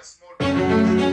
a small